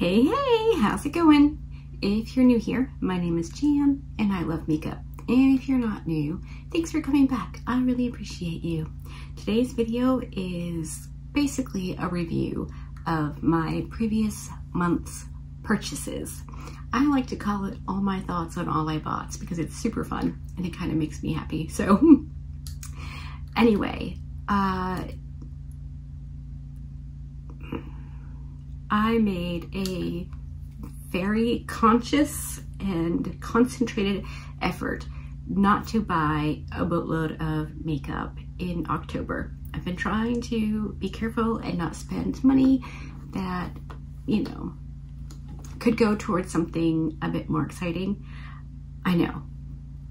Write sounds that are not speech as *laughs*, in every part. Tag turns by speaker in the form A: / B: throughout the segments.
A: Hey, hey, how's it going? If you're new here, my name is Jan and I love makeup. And if you're not new, thanks for coming back. I really appreciate you. Today's video is basically a review of my previous month's purchases. I like to call it all my thoughts on all I bought because it's super fun and it kind of makes me happy. So *laughs* anyway, uh, I made a very conscious and concentrated effort not to buy a boatload of makeup in October. I've been trying to be careful and not spend money that, you know, could go towards something a bit more exciting. I know,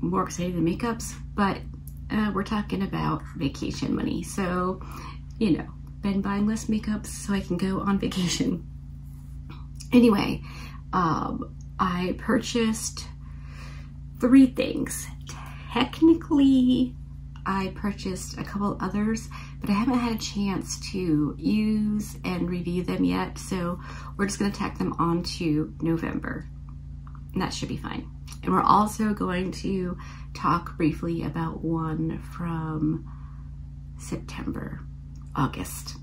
A: more exciting than makeups, but uh, we're talking about vacation money. So, you know, been buying less makeup so I can go on vacation. Anyway, um, I purchased three things. Technically, I purchased a couple others, but I haven't had a chance to use and review them yet, so we're just gonna tack them on to November. And that should be fine. And we're also going to talk briefly about one from September, August.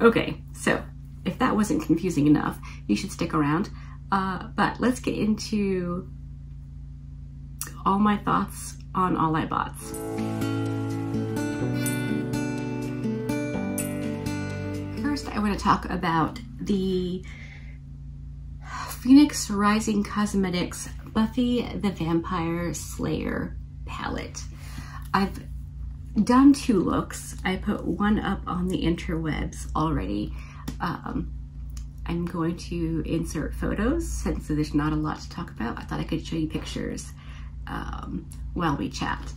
A: Okay, so if that wasn't confusing enough, you should stick around. Uh, but let's get into all my thoughts on all I bought. First, I want to talk about the Phoenix Rising Cosmetics Buffy the Vampire Slayer palette. I've done two looks. I put one up on the interwebs already. Um, I'm going to insert photos since there's not a lot to talk about. I thought I could show you pictures um, while we chat.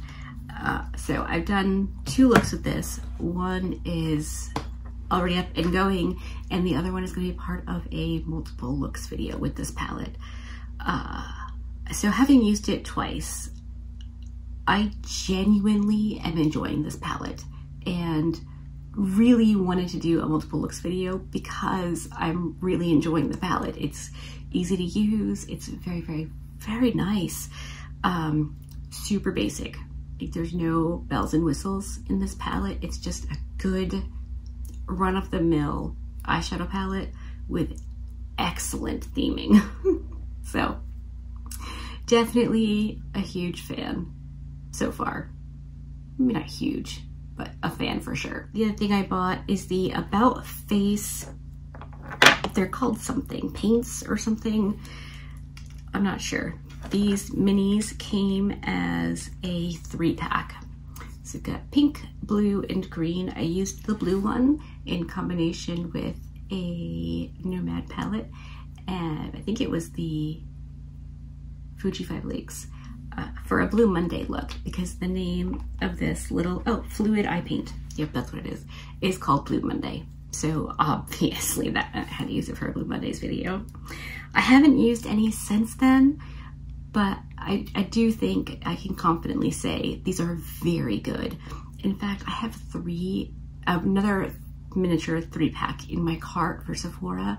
A: Uh, so I've done two looks with this. One is already up and going, and the other one is going to be part of a multiple looks video with this palette. Uh, so having used it twice, I genuinely am enjoying this palette and really wanted to do a multiple looks video because I'm really enjoying the palette. It's easy to use. It's very, very, very nice. Um, super basic. Like, there's no bells and whistles in this palette. It's just a good run-of-the-mill eyeshadow palette with excellent theming. *laughs* so definitely a huge fan so far. I mean, not huge, but a fan for sure. The other thing I bought is the About Face, they're called something, paints or something. I'm not sure. These minis came as a three pack. So we've got pink, blue, and green. I used the blue one in combination with a Nomad palette. And I think it was the Fuji Five Lakes uh, for a Blue Monday look because the name of this little, oh, fluid eye paint, yep, that's what it is, is called Blue Monday. So obviously that I had to use it for Blue Mondays video. I haven't used any since then, but I, I do think I can confidently say these are very good. In fact, I have three, another miniature three pack in my cart for Sephora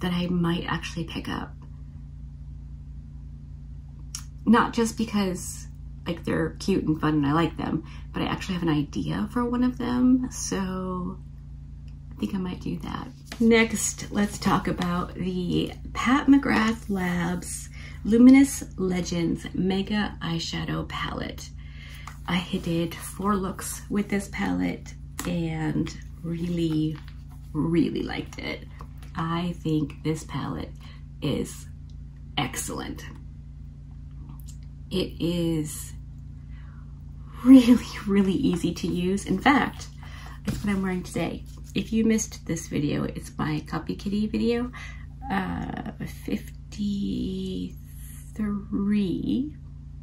A: that I might actually pick up not just because like they're cute and fun and I like them, but I actually have an idea for one of them. So I think I might do that. Next, let's talk about the Pat McGrath Labs Luminous Legends Mega Eyeshadow Palette. I did four looks with this palette and really, really liked it. I think this palette is excellent. It is really, *laughs* really easy to use. In fact, it's what I'm wearing today. If you missed this video, it's my Copy Kitty video, uh, 53,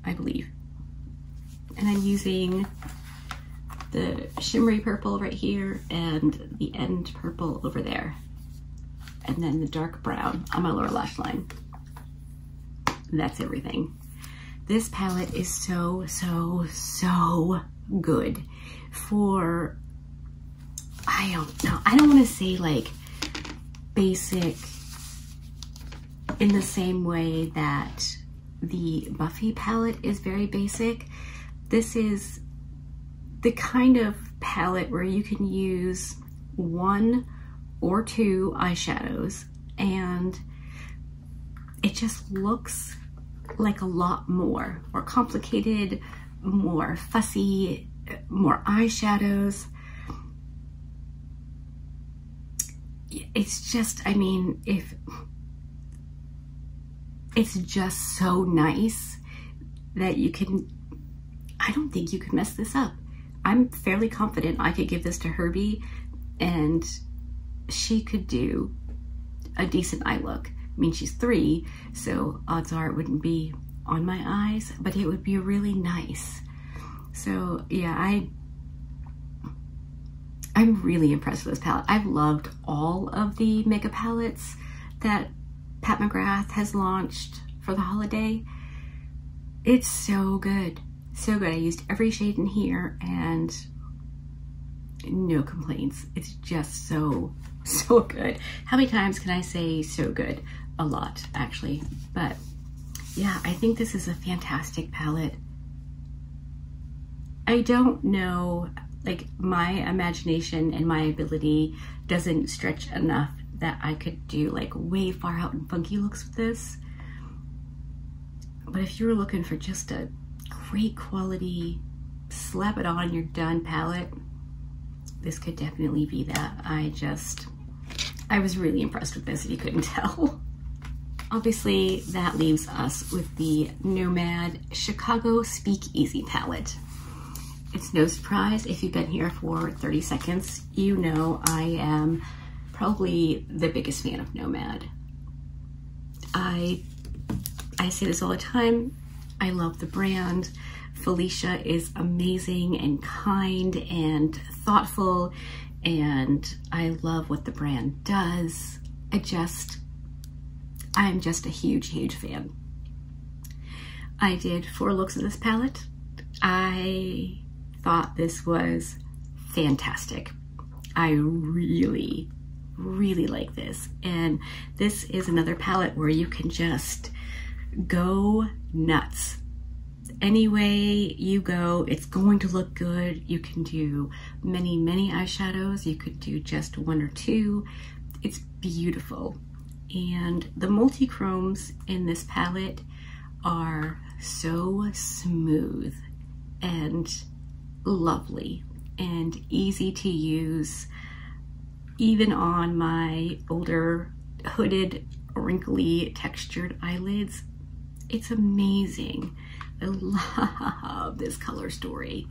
A: I believe. And I'm using the shimmery purple right here and the end purple over there. And then the dark brown on my lower lash line. And that's everything. This palette is so, so, so good for, I don't know, I don't want to say like basic in the same way that the Buffy palette is very basic. This is the kind of palette where you can use one or two eyeshadows and it just looks like a lot more, more complicated, more fussy, more eyeshadows. It's just, I mean, if it's just so nice that you can, I don't think you could mess this up. I'm fairly confident I could give this to Herbie and she could do a decent eye look. I mean, she's three, so odds are it wouldn't be on my eyes, but it would be really nice. So yeah, I, I'm really impressed with this palette. I've loved all of the mega palettes that Pat McGrath has launched for the holiday. It's so good, so good. I used every shade in here and no complaints. It's just so, *laughs* so good. How many times can I say so good? A lot, actually. But yeah, I think this is a fantastic palette. I don't know, like my imagination and my ability doesn't stretch enough that I could do like way far out and funky looks with this. But if you're looking for just a great quality, slap it on, you're done palette, this could definitely be that. I just, I was really impressed with this if you couldn't *laughs* tell. Obviously, that leaves us with the Nomad Chicago Speakeasy palette. It's no surprise if you've been here for 30 seconds, you know I am probably the biggest fan of Nomad. I, I say this all the time, I love the brand. Felicia is amazing and kind and thoughtful and I love what the brand does. I just, I'm just a huge, huge fan. I did four looks of this palette. I thought this was fantastic. I really, really like this. And this is another palette where you can just go nuts any way you go, it's going to look good. You can do many, many eyeshadows. You could do just one or two. It's beautiful. And the multi-chromes in this palette are so smooth and lovely and easy to use even on my older hooded wrinkly textured eyelids it's amazing I *laughs* love this color story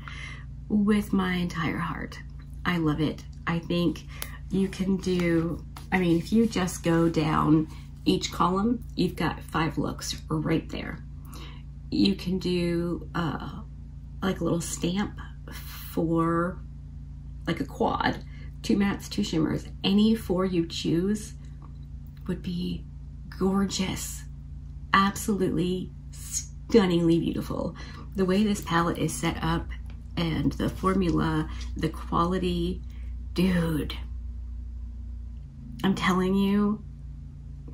A: with my entire heart. I love it. I think you can do, I mean, if you just go down each column, you've got five looks right there. You can do uh, like a little stamp for like a quad, two mattes, two shimmers. Any four you choose would be gorgeous. Absolutely stunningly beautiful. The way this palette is set up and the formula, the quality, dude, I'm telling you,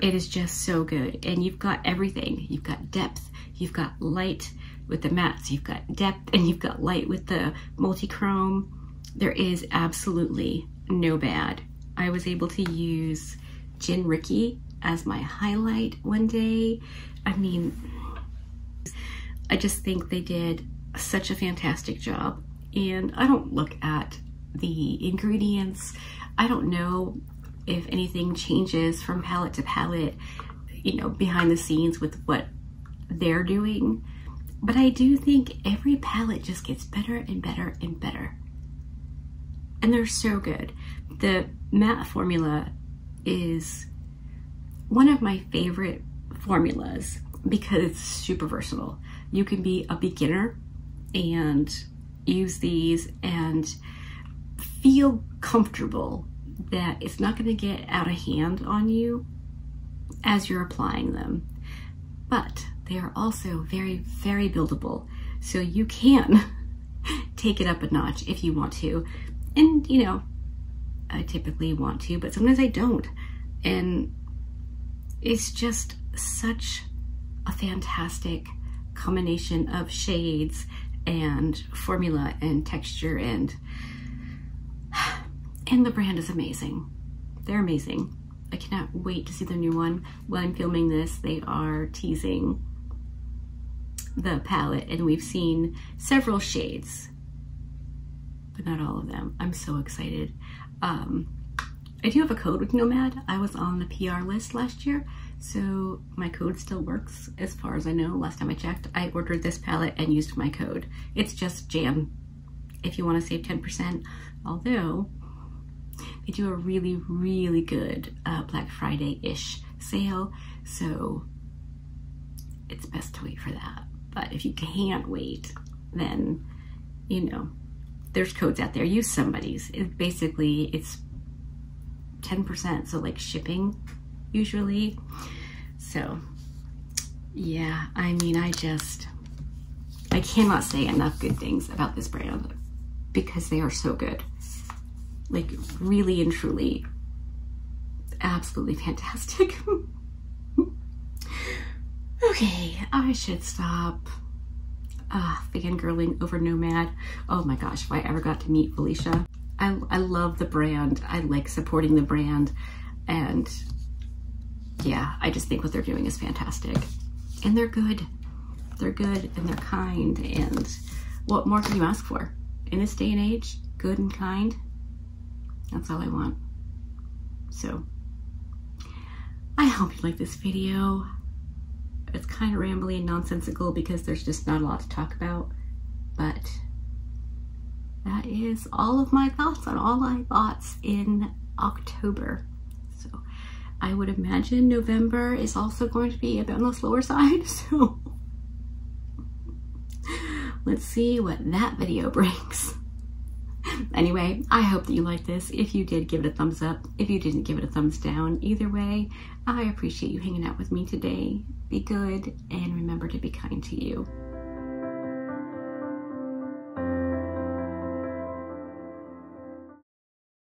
A: it is just so good. And you've got everything. You've got depth, you've got light with the mattes, you've got depth, and you've got light with the multi-chrome. There is absolutely no bad. I was able to use Gin Ricky as my highlight one day. I mean, I just think they did such a fantastic job. And I don't look at the ingredients. I don't know if anything changes from palette to palette, you know, behind the scenes with what they're doing. But I do think every palette just gets better and better and better. And they're so good. The matte formula is one of my favorite formulas because it's super versatile you can be a beginner and use these and feel comfortable that it's not going to get out of hand on you as you're applying them. But they are also very, very buildable. So you can *laughs* take it up a notch if you want to. And, you know, I typically want to, but sometimes I don't. And it's just such a fantastic combination of shades and formula and texture and and the brand is amazing. They're amazing. I cannot wait to see the new one. When I'm filming this, they are teasing the palette and we've seen several shades, but not all of them. I'm so excited. Um, I do have a code with Nomad. I was on the PR list last year, so my code still works as far as I know. Last time I checked, I ordered this palette and used my code. It's just Jan if you want to save 10%, although they do a really, really good uh, Black Friday-ish sale, so it's best to wait for that. But if you can't wait, then, you know, there's codes out there. Use somebody's. It basically, it's 10%, so like shipping usually. So yeah, I mean, I just, I cannot say enough good things about this brand because they are so good. Like really and truly, absolutely fantastic. *laughs* okay, I should stop uh, fangirling over Nomad. Oh my gosh, if I ever got to meet Felicia. I, I love the brand. I like supporting the brand. And yeah, I just think what they're doing is fantastic. And they're good. They're good and they're kind. And what more can you ask for? In this day and age, good and kind, that's all I want. So, I hope you like this video. It's kind of rambly and nonsensical because there's just not a lot to talk about. But that is all of my thoughts on all my thoughts in October. So I would imagine November is also going to be a bit on the slower *laughs* side. So *laughs* let's see what that video *laughs* brings. Anyway, I hope that you liked this. If you did, give it a thumbs up. If you didn't, give it a thumbs down. Either way, I appreciate you hanging out with me today. Be good and remember to be kind to you.